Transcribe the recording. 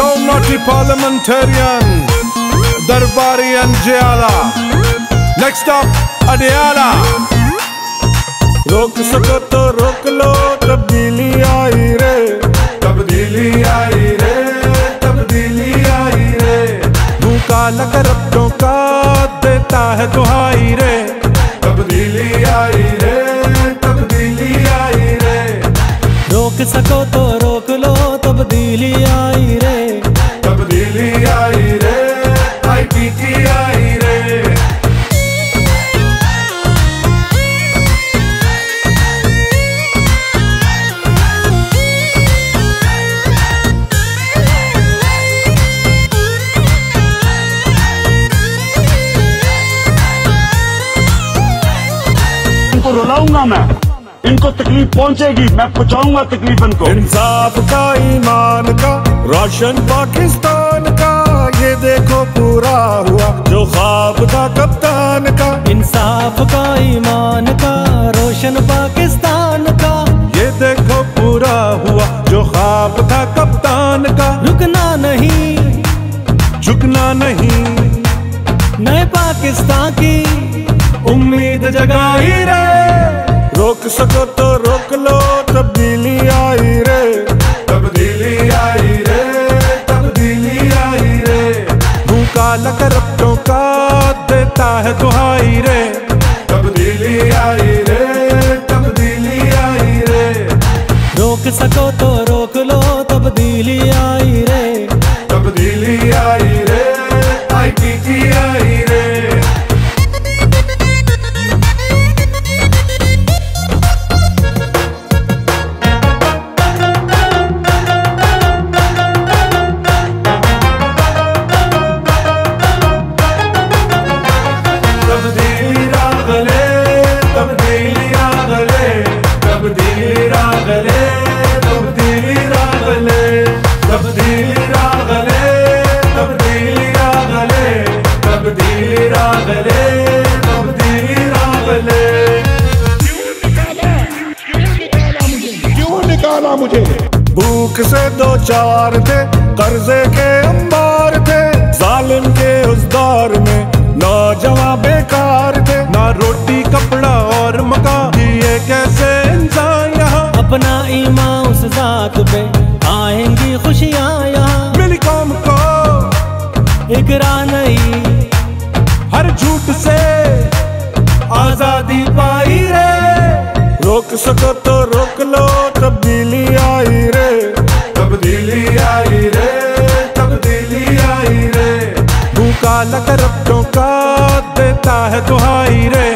Yo, naughty parliamentarian, Darbari and Jayala. Next up, Adiala. रोक सको तो रोक लो तब्दीली आई रे तब्दीली आई रे तब्दीली आई रे भूखा लगर का देता है दुहाई रे तब्दीली आई रे तब्दीली आई रे रोक सको तो रोक लो तब्दीली आई रुलाऊँगा मैं। इनको तकलीफ़ पहुंचेगी मैं पहुंचाऊँगा तकलीफ़ इनको इंसाफ का ईमान का रोशन पाकिस्तान का ये देखो पूरा हुआ। जो ख्वाब था कप्तान का इंसाफ का ईमान का रोशन पाकिस्तान का। ये देखो पूरा हुआ। जो ख्वाब था कप्तान का रुकना नहीं। झुकना नहीं। नए पाकिस्तान की उम्मीद जगाई रे। रोक सको तो रोक लो, तब्दीली आई रे। तब्दीली आई रे, तब्दीली आई रे। भूखा लकर रब्तों का देता है दुहाई रे। तब्दीली आई रे, तब्दीली आई रे। रोक सको तो मुझे। भूख से दो चार थे कर्जे के अंबार थे। जालिम के उस दौर में नौजवान बेकार थे। ना रोटी कपड़ा और मकान। ये कैसे इंसान यहाँ? अपना ईमान उस जात पे आएँगी खुशियाँ यहाँ। मिली कौम को इकरा नहीं हर झूठ से आज़ादी पाई रे। रोक सको तो रोक लो तब्दीली भूखा करप्टों का देता है दुहाई रे।